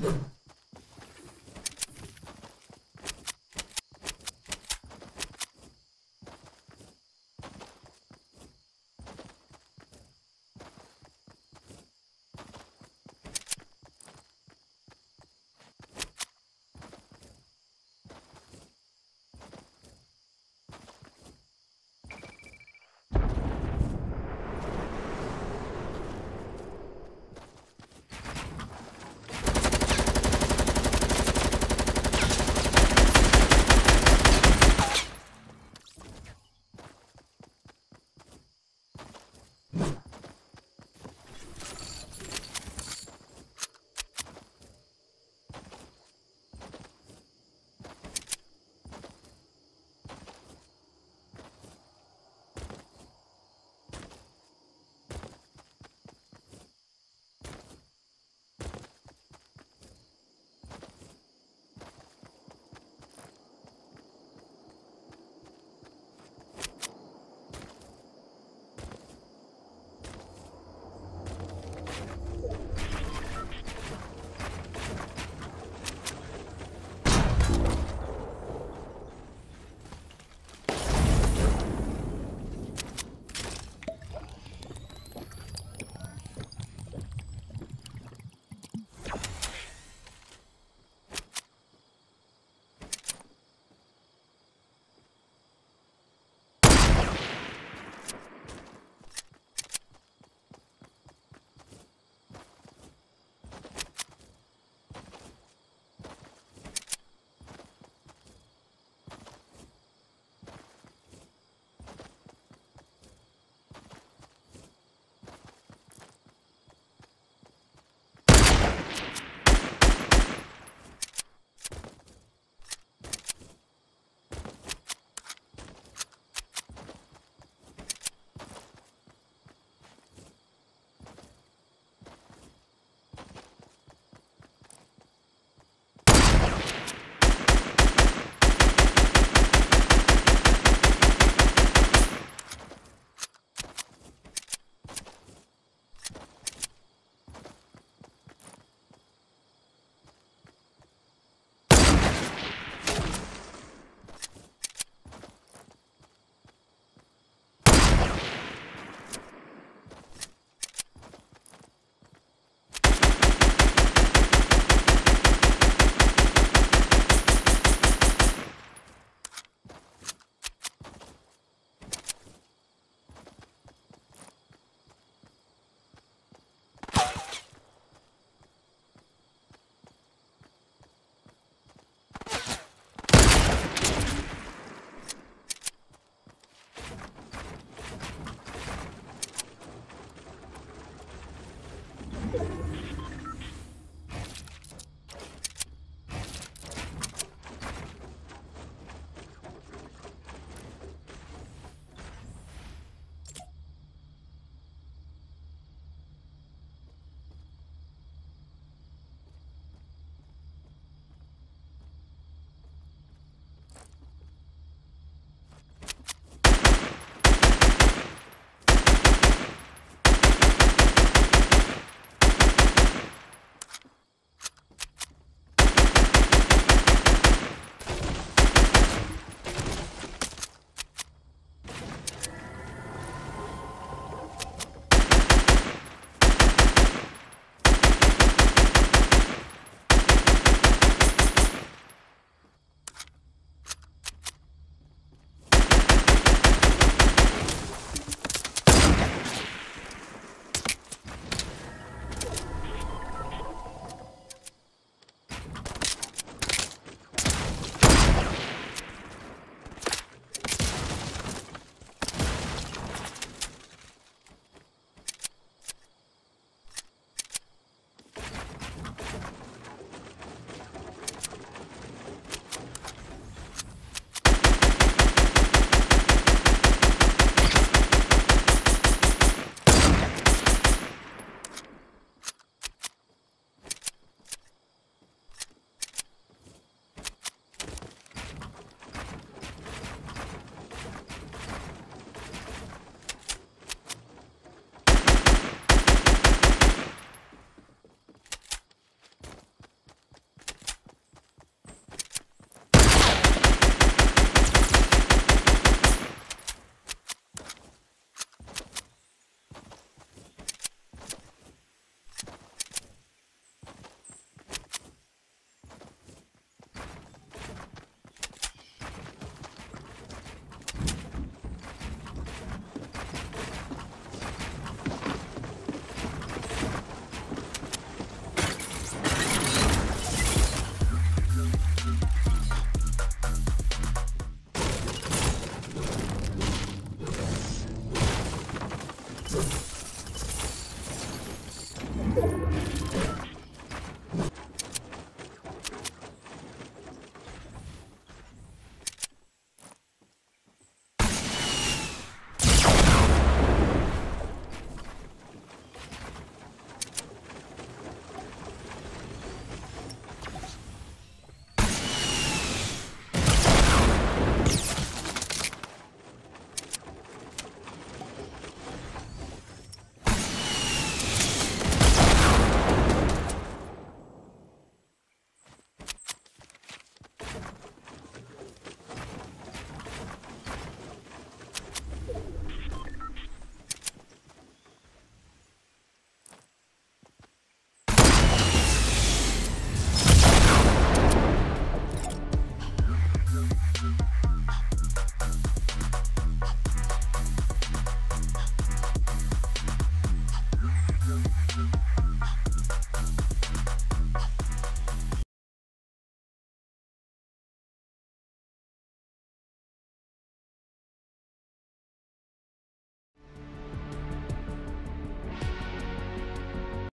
you